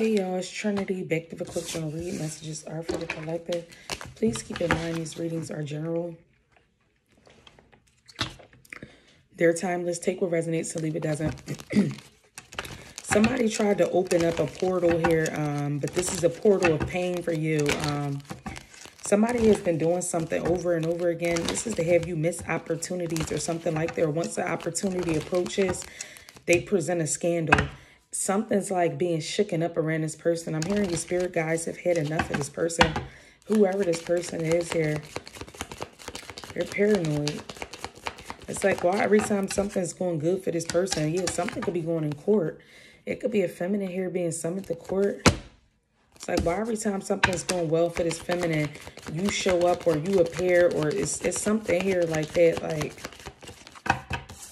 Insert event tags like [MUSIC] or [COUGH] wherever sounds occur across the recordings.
Hey y'all, it's Trinity back to the quick read. Messages are for the collective. Please keep in mind these readings are general. They're timeless. Take what resonates to leave it doesn't. [CLEARS THROAT] Somebody tried to open up a portal here, um, but this is a portal of pain for you. Um, somebody has been doing something over and over again. This is to have you miss opportunities or something like that. Once the opportunity approaches, they present a scandal something's like being shooken up around this person. I'm hearing your spirit guys have had enough of this person. Whoever this person is here, they're paranoid. It's like, why every time something's going good for this person, yeah, something could be going in court. It could be a feminine here being summoned to court. It's like, why every time something's going well for this feminine, you show up or you appear or it's, it's something here like that. Like,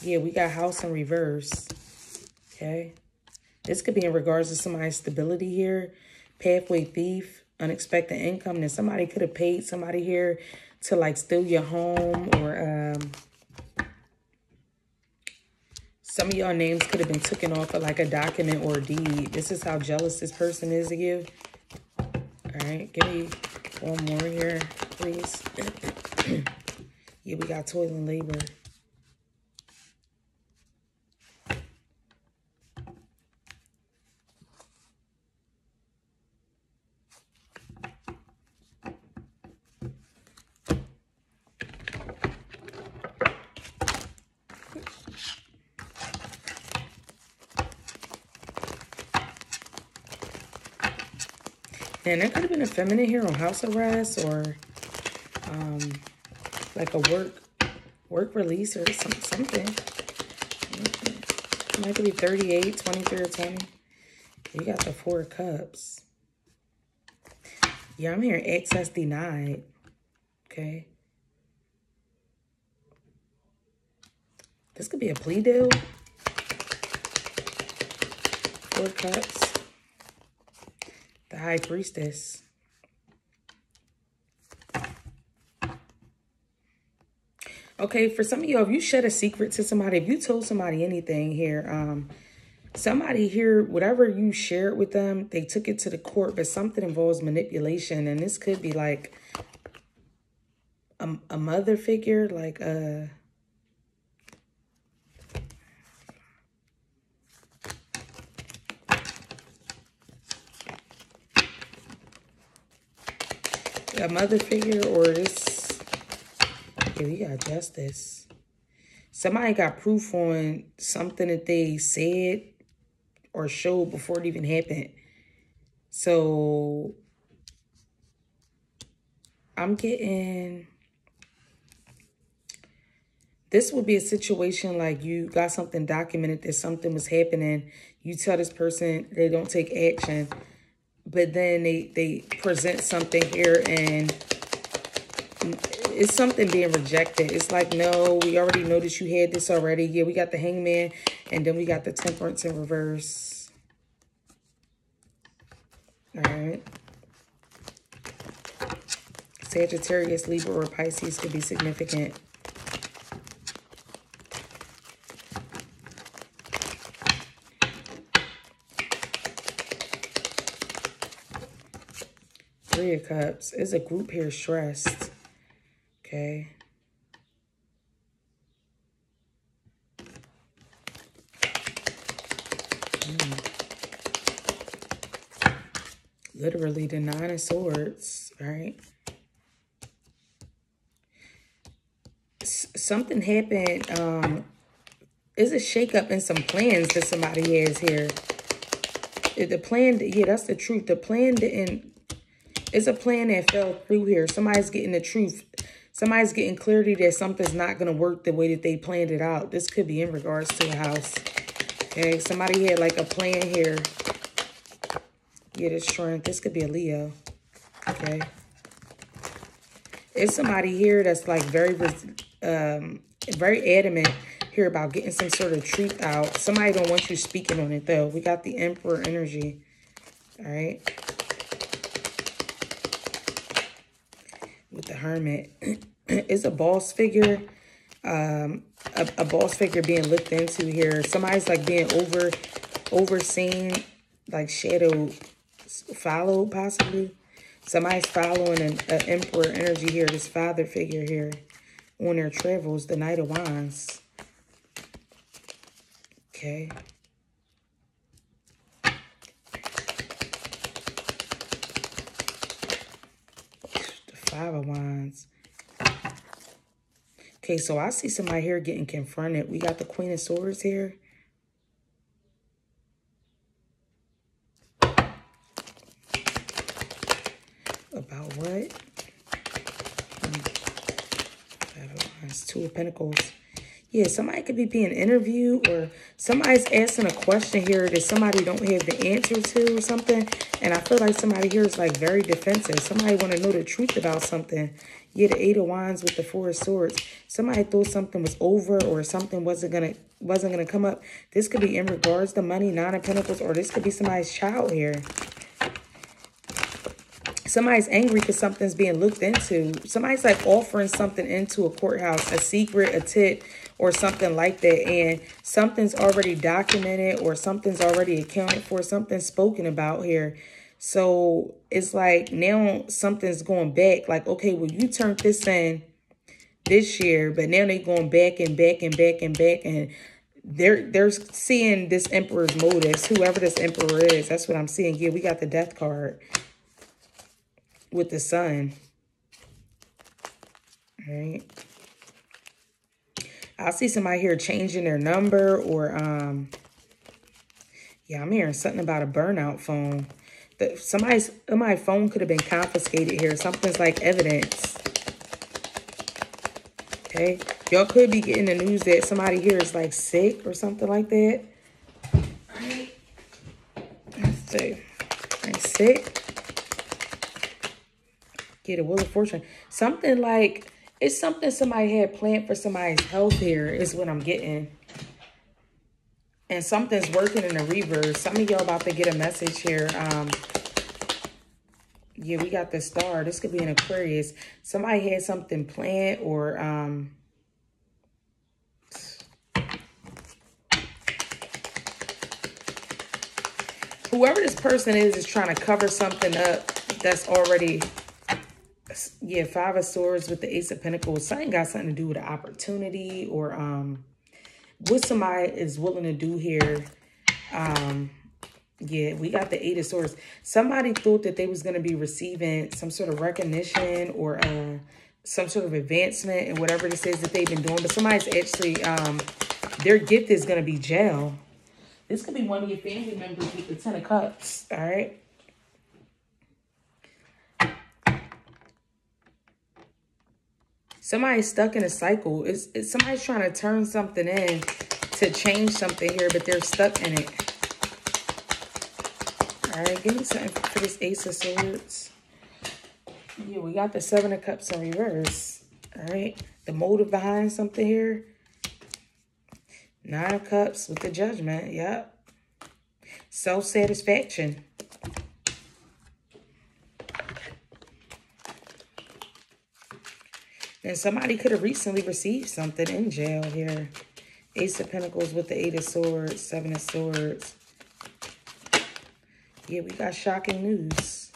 yeah, we got house in reverse. Okay. This could be in regards to somebody's stability here. Pathway thief, unexpected income. And somebody could have paid somebody here to like steal your home or um, some of y'all names could have been taken off of like a document or a deed. This is how jealous this person is of you. All right, give me one more here, please. [CLEARS THROAT] yeah, we got toil and labor. And there could have been a feminine here on house arrest or um, like a work work release or some, something. It might be 38, 23, or 20. You got the four cups. Yeah, I'm hearing access denied. Okay. This could be a plea deal. Four cups the high priestess. Okay, for some of you, if you shed a secret to somebody, if you told somebody anything here, um, somebody here, whatever you shared with them, they took it to the court, but something involves manipulation. And this could be like a, a mother figure, like a... a mother figure or this. Yeah, we got justice. Somebody got proof on something that they said or showed before it even happened. So I'm getting this would be a situation like you got something documented that something was happening. You tell this person they don't take action but then they, they present something here and it's something being rejected. It's like, no, we already know that you had this already. Yeah, we got the hangman and then we got the temperance in reverse. All right. Sagittarius, Libra, or Pisces could be significant. Three of Cups. Is a group here stressed. Okay. Mm. Literally the Nine of Swords, right? S something happened. Um, is a shakeup in some plans that somebody has here. The plan, yeah, that's the truth. The plan didn't it's a plan that fell through here. Somebody's getting the truth. Somebody's getting clarity that something's not going to work the way that they planned it out. This could be in regards to a house. Okay, somebody had like a plan here. Yeah, this strength. This could be a Leo. Okay. It's somebody here that's like very, um, very adamant here about getting some sort of truth out. Somebody don't want you speaking on it though. We got the Emperor energy. All right. With the hermit [CLEARS THROAT] is a boss figure. Um, a, a boss figure being looked into here. Somebody's like being over, overseen, like shadow followed possibly. Somebody's following an, an emperor energy here, this father figure here on their travels, the Knight of Wands. Okay. The Five of Wands. Okay, so I see somebody here getting confronted. We got the Queen of Swords here. About what? Hmm. That's two of Pentacles. Yeah, somebody could be being interviewed or somebody's asking a question here that somebody don't have the answer to or something. And I feel like somebody here is like very defensive. Somebody want to know the truth about something. Yeah, the Eight of Wands with the Four of Swords. Somebody thought something was over or something wasn't gonna wasn't gonna come up. This could be in regards to money, Nine of Pentacles, or this could be somebody's child here. Somebody's angry because something's being looked into. Somebody's like offering something into a courthouse, a secret, a tip, or something like that. And something's already documented or something's already accounted for, something spoken about here. So it's like now something's going back. Like, okay, well, you turned this in this year, but now they're going back and back and back and back. And they're they're seeing this emperor's motives, whoever this emperor is. That's what I'm seeing. Yeah, we got the death card with the sun. All right. I see somebody here changing their number or, um, yeah, I'm hearing something about a burnout phone. That somebody's, my phone could have been confiscated here. Something's like evidence. Okay. Y'all could be getting the news that somebody here is like sick or something like that. All right. Let's see. I'm sick get a Wheel of Fortune. Something like, it's something somebody had planned for somebody's health here is what I'm getting. And something's working in the reverse. Some of y'all about to get a message here. Um, yeah, we got the star. This could be an Aquarius. Somebody had something planned or... Um, whoever this person is is trying to cover something up that's already yeah, Five of Swords with the Ace of Pentacles. Something got something to do with an opportunity or um, what somebody is willing to do here. Um, yeah, we got the Eight of Swords. Somebody thought that they was going to be receiving some sort of recognition or uh, some sort of advancement and whatever this is that they've been doing. But somebody's actually, um, their gift is going to be jail. This could be one of your family members with the Ten of Cups, all right? Somebody's stuck in a cycle. It's, it's somebody's trying to turn something in to change something here, but they're stuck in it. All right, give me something for this Ace of Swords. Yeah, we got the Seven of Cups in reverse. All right, the motive behind something here. Nine of Cups with the Judgment. Yep. Self-satisfaction. And somebody could have recently received something in jail here. Ace of Pentacles with the Eight of Swords, Seven of Swords. Yeah, we got shocking news.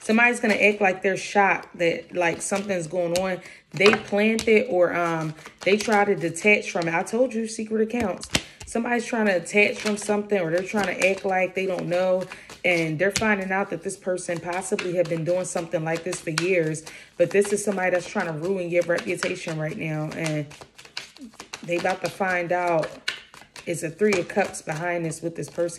Somebody's going to act like they're shocked that like something's going on. They planned it or um they try to detach from it. I told you secret accounts. Somebody's trying to attach from something or they're trying to act like they don't know and they're finding out that this person possibly have been doing something like this for years, but this is somebody that's trying to ruin your reputation right now, and they about to find out it's a three of cups behind this with this person